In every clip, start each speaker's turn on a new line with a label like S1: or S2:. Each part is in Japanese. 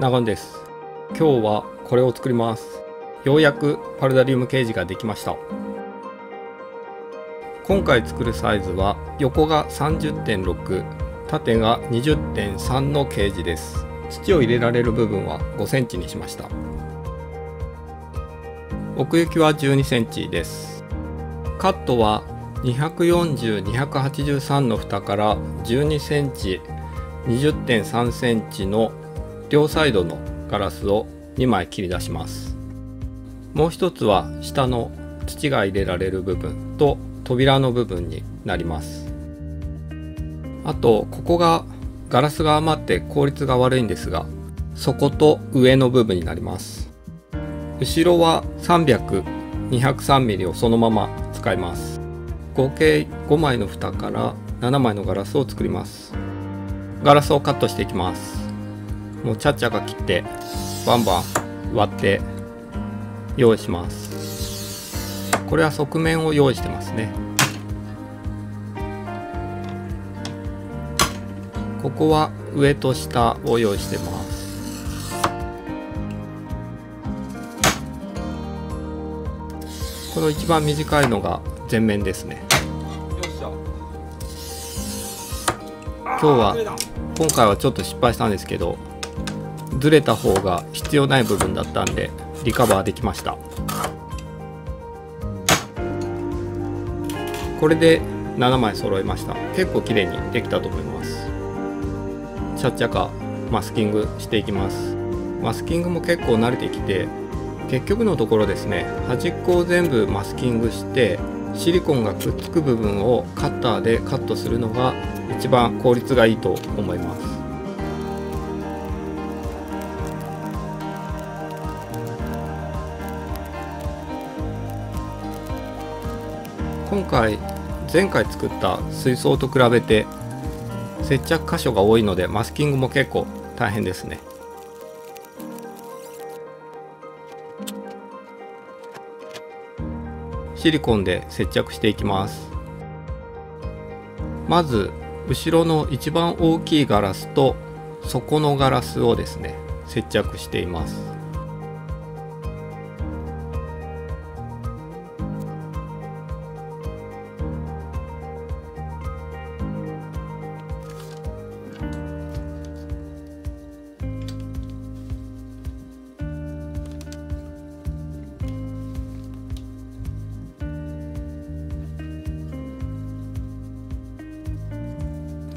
S1: 長野です。今日はこれを作ります。ようやくパルダリウムケージができました。今回作るサイズは横が30.6縦が20.3のケージです。土を入れられる部分は5センチにしました。奥行きは12センチです。カットは240-283の蓋から12センチ20.3センチの両サイドのガラスを2枚切り出します。もう一つは下の土が入れられる部分と扉の部分になります。あとここがガラスが余って効率が悪いんですが底と上の部分になります。後ろは 300203mm をそのまま使います。合計5枚の蓋から7枚のガラスを作ります。ガラスをカットしていきます。もうちゃっちゃか切ってバンバン割って用意します。これは側面を用意してますね。ここは上と下を用意してます。この一番短いのが前面ですね。今日は今回はちょっと失敗したんですけどずれた方が必要ない部分だったんでリカバーできました。これで7枚揃えました。結構綺麗にできたと思います。ちゃっちゃかマスキングしていきます。マスキングも結構慣れてきて結局のところですね端っこを全部マスキングしてシリコンがくっつく部分をカッターでカットするのが一番効率がいいと思います。今回前回作った水槽と比べて接着箇所が多いのでマスキングも結構大変ですね。シリコンで接着していきます。まず後ろの一番大きいガラスと底のガラスをですね接着しています。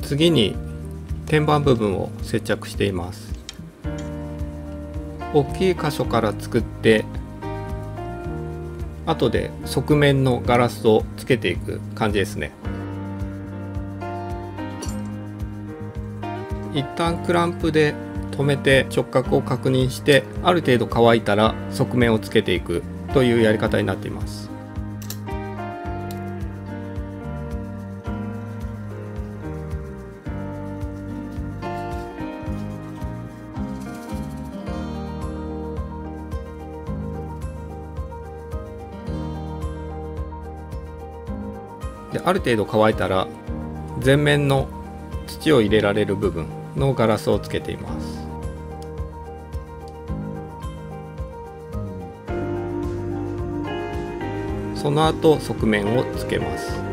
S1: 次に天板部分を接着しています。大きい箇所から作って後で側面のガラスをつけていく感じですね。一旦クランプで止めて直角を確認してある程度乾いたら側面をつけていくというやり方になっています。である程度乾いたら前面の土を入れられる部分のガラスをつけています。その後側面をつけます。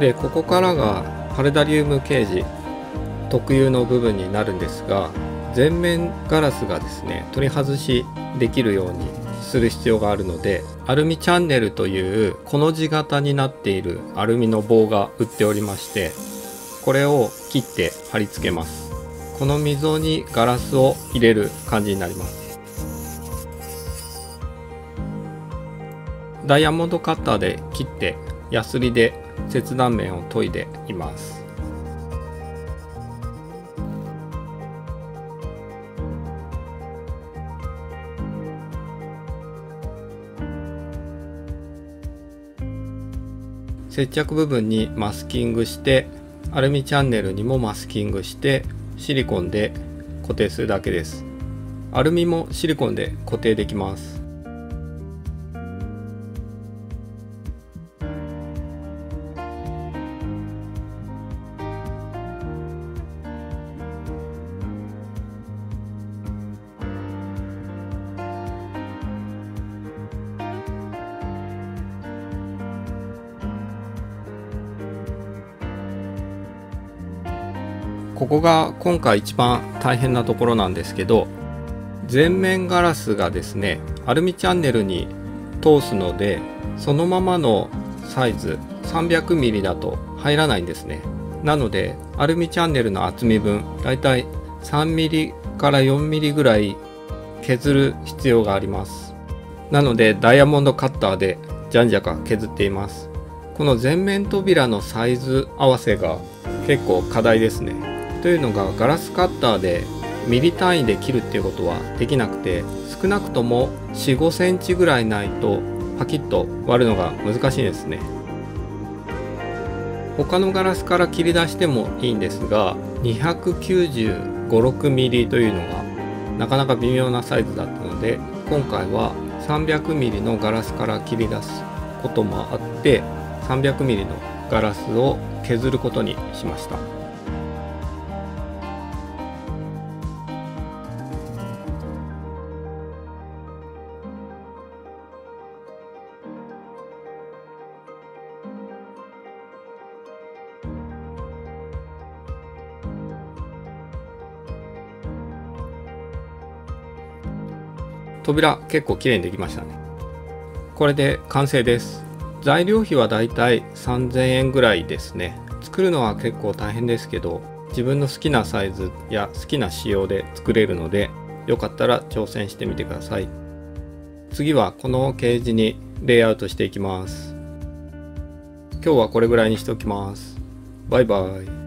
S1: でここからがパルダリウムケージ特有の部分になるんですが全面ガラスがですね取り外しできるようにする必要があるのでアルミチャンネルというこの字型になっているアルミの棒が売っておりましてこれを切って貼り付けます。この溝にガラスを入れる感じになります。ダイヤモンドカッターで切ってヤスリで切断面を研いでいます。接着部分にマスキングしてアルミチャンネルにもマスキングしてシリコンで固定するだけです。アルミもシリコンで固定できます。ここが今回一番大変なところなんですけど全面ガラスがですねアルミチャンネルに通すのでそのままのサイズ 300mm だと入らないんですね。なのでアルミチャンネルの厚み分だいたい 3mm から 4mm ぐらい削る必要があります。なのでダイヤモンドカッターでじゃんじゃか削っています。この全面扉のサイズ合わせが結構課題ですね。というのがガラスカッターでミリ単位で切るっていうことはできなくて少なくとも4 5センチぐらいないとパキッと割るのが難しいですね他のガラスから切り出してもいいんですが2 9 5 6ミリというのがなかなか微妙なサイズだったので今回は300ミリのガラスから切り出すこともあって300ミリのガラスを削ることにしました。扉結構綺麗にできましたね。これで完成です。材料費はだいたい3000円ぐらいですね。作るのは結構大変ですけど自分の好きなサイズや好きな仕様で作れるのでよかったら挑戦してみてください。次はこのケージにレイアウトしていきます。今日はこれぐらいにしておきます。バイバイ。